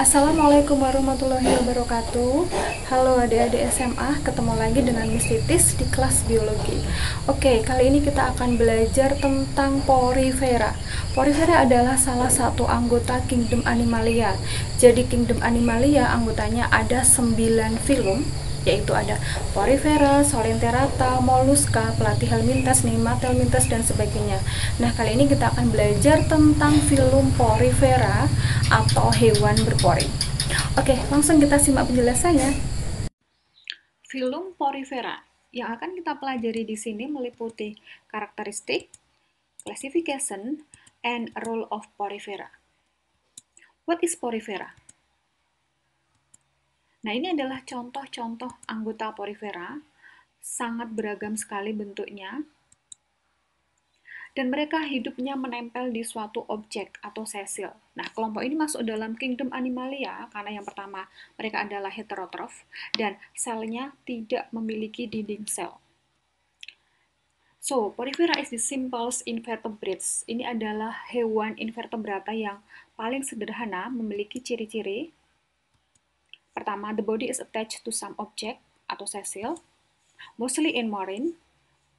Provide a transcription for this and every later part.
Assalamualaikum warahmatullahi wabarakatuh. Halo adik-adik SMA, ketemu lagi dengan Miss Titis di kelas biologi. Oke, kali ini kita akan belajar tentang Porifera. Porifera adalah salah satu anggota Kingdom Animalia. Jadi Kingdom Animalia anggotanya ada 9 film yaitu ada Porifera, Solenterata, Mollusca, Platyhelminthes, Nematelminthes dan sebagainya. Nah, kali ini kita akan belajar tentang filum Porifera atau hewan berpori. Oke, langsung kita simak penjelasannya. Filum Porifera yang akan kita pelajari di sini meliputi karakteristik, classification, and role of Porifera. What is Porifera? Nah, ini adalah contoh-contoh anggota porifera, sangat beragam sekali bentuknya, dan mereka hidupnya menempel di suatu objek atau sesil. Nah, kelompok ini masuk dalam kingdom animalia karena yang pertama, mereka adalah heterotrof dan selnya tidak memiliki dinding sel. So, Porifera is the simplest invertebrates. Ini adalah hewan invertebrata yang paling sederhana, memiliki ciri-ciri Pertama, the body is attached to some object atau sesil, mostly in marine.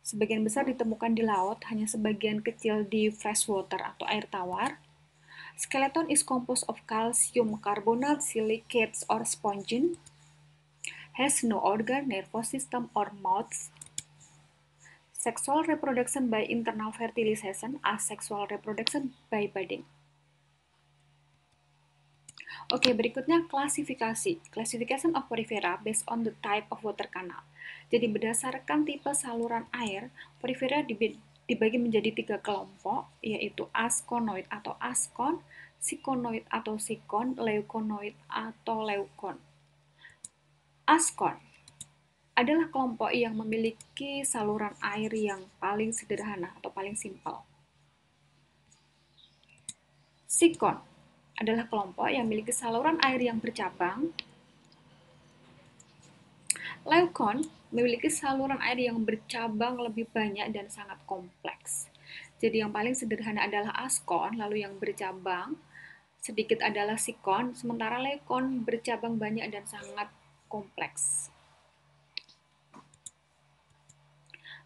Sebagian besar ditemukan di laut, hanya sebagian kecil di freshwater atau air tawar. Skeleton is composed of calcium carbonate, silicates, or spongin. Has no organ, nervous system, or mouth. Sexual reproduction by internal fertilization, asexual reproduction by budding. Oke, berikutnya klasifikasi. Classification of porifera based on the type of water canal. Jadi berdasarkan tipe saluran air, porifera dibagi menjadi tiga kelompok, yaitu askonoid atau askon, sikonoid atau sikon, leukonoid atau leukon. Askon adalah kelompok yang memiliki saluran air yang paling sederhana atau paling simpel. Sikon adalah kelompok yang memiliki saluran air yang bercabang. Leukon memiliki saluran air yang bercabang lebih banyak dan sangat kompleks. Jadi yang paling sederhana adalah askon, lalu yang bercabang sedikit adalah sikon, sementara leukon bercabang banyak dan sangat kompleks.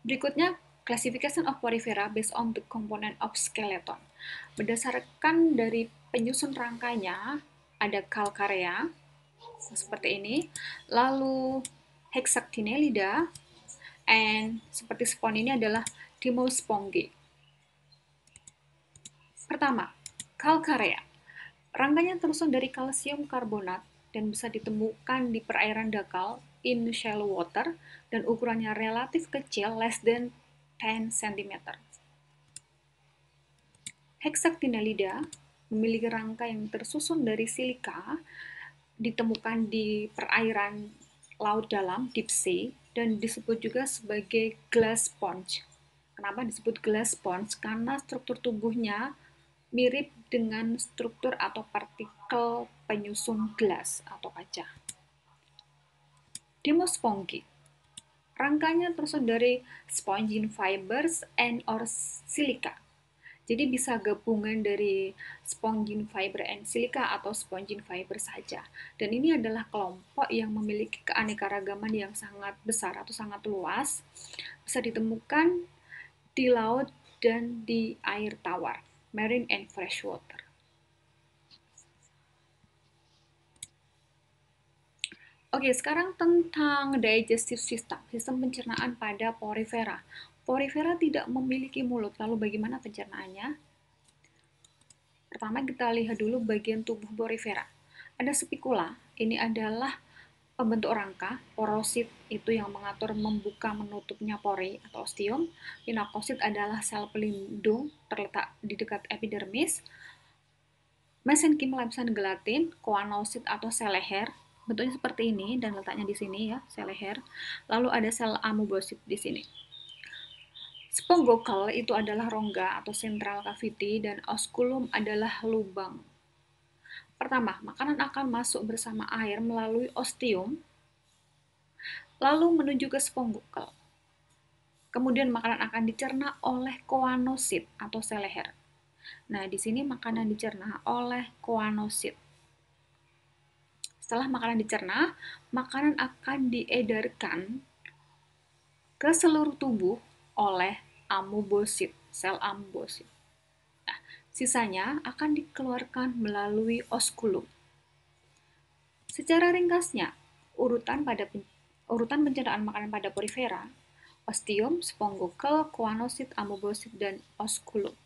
Berikutnya, classification of porifera based on the component of skeleton. Berdasarkan dari penyusun rangkanya ada Calcarea seperti ini, lalu Hexactinellida, and seperti spon ini adalah Dimospongi. Pertama, Calcarea. Rangkanya tersusun dari kalsium karbonat dan bisa ditemukan di perairan dakal in shallow water dan ukurannya relatif kecil less than 10 cm. Hexactinellida memiliki rangka yang tersusun dari silika, ditemukan di perairan laut dalam, deep sea, dan disebut juga sebagai glass sponge. Kenapa disebut glass sponge? Karena struktur tubuhnya mirip dengan struktur atau partikel penyusun gelas atau kaca. Demospongi. Rangkanya tersusun dari spongin fibers and or silica jadi bisa gabungan dari spongin fiber and silica atau spongin fiber saja. Dan ini adalah kelompok yang memiliki keanekaragaman yang sangat besar atau sangat luas. Bisa ditemukan di laut dan di air tawar, marine and freshwater. Oke, sekarang tentang digestive system, sistem pencernaan pada porifera. Porifera tidak memiliki mulut, lalu bagaimana pencernaannya? Pertama kita lihat dulu bagian tubuh porifera. Ada spikula, ini adalah pembentuk rangka, porosit itu yang mengatur membuka menutupnya pori atau ostium, pinakosit adalah sel pelindung terletak di dekat epidermis, mesenkim lapisan gelatin, koanosit atau sel leher, bentuknya seperti ini dan letaknya di sini ya, sel leher. Lalu ada sel amoebosit di sini. Spongokel itu adalah rongga atau central cavity dan osculum adalah lubang. Pertama, makanan akan masuk bersama air melalui ostium, lalu menuju ke spongokel. Kemudian makanan akan dicerna oleh koanosit atau sel leher. Nah, di sini makanan dicerna oleh koanosit. Setelah makanan dicerna, makanan akan diedarkan ke seluruh tubuh oleh amoebosit, sel amoebosit. Nah, sisanya akan dikeluarkan melalui oskulum. Secara ringkasnya, urutan pada urutan pencernaan makanan pada porifera, ostium, spongokel, kuanosit, amoebosit, dan oskulum.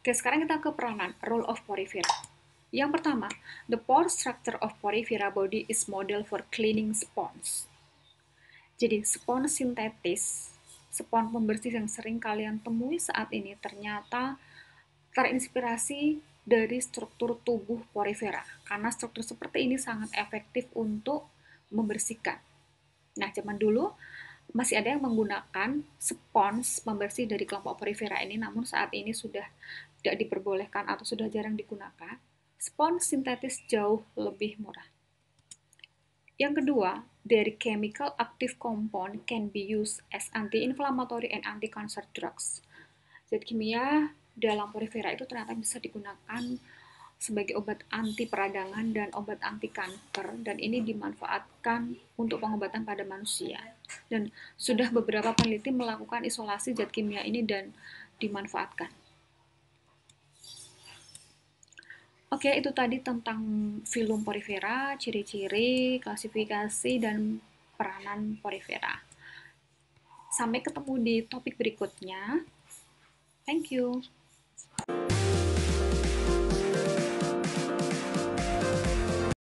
Oke, sekarang kita ke peranan, role of porifera. Yang pertama, the pore structure of porifera body is model for cleaning spons. Jadi, spons sintetis, spons pembersih yang sering kalian temui saat ini ternyata terinspirasi dari struktur tubuh porifera. Karena struktur seperti ini sangat efektif untuk membersihkan. Nah, zaman dulu masih ada yang menggunakan spons pembersih dari kelompok porifera ini, namun saat ini sudah tidak diperbolehkan atau sudah jarang digunakan spons sintetis jauh lebih murah. Yang kedua, their chemical active compound can be used as anti-inflammatory and anti-cancer drugs. Zat kimia dalam porifera itu ternyata bisa digunakan sebagai obat anti peradangan dan obat anti kanker dan ini dimanfaatkan untuk pengobatan pada manusia. Dan sudah beberapa peneliti melakukan isolasi zat kimia ini dan dimanfaatkan. Oke, itu tadi tentang film porifera, ciri-ciri, klasifikasi, dan peranan porifera. Sampai ketemu di topik berikutnya. Thank you.